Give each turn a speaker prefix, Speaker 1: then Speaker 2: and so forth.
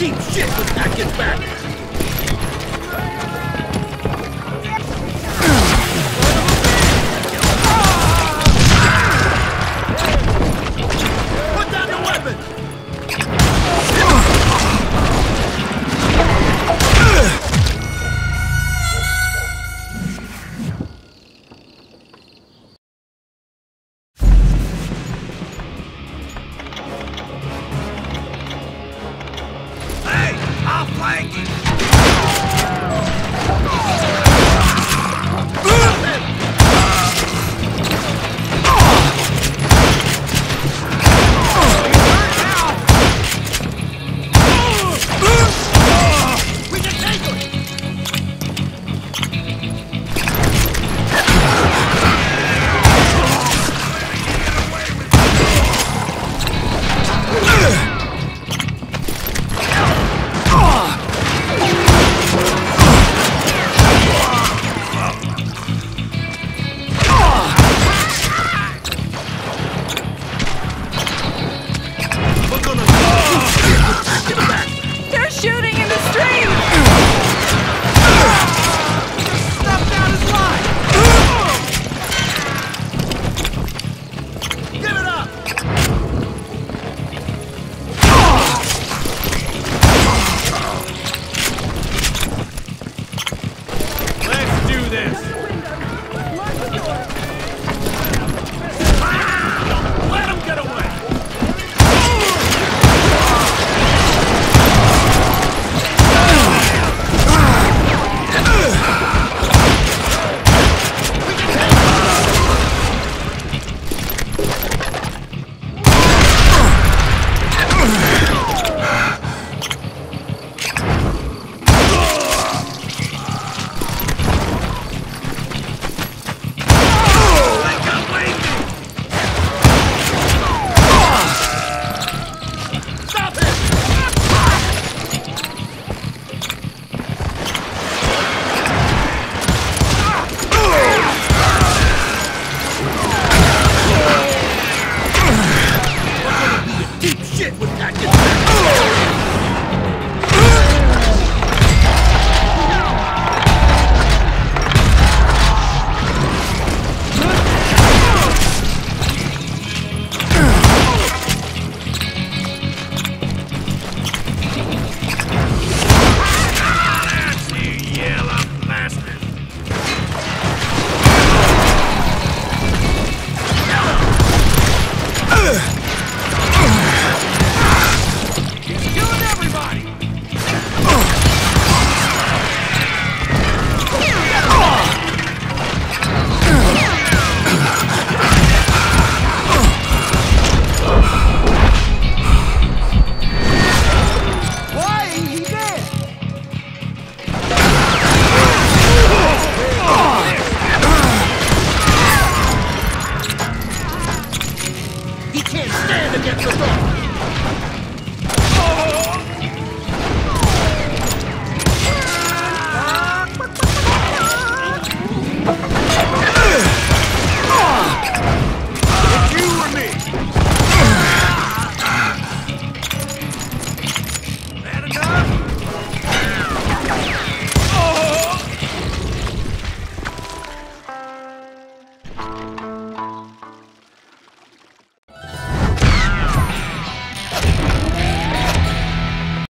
Speaker 1: Deep shit with gets back! Get back! with that. can't stand against authority!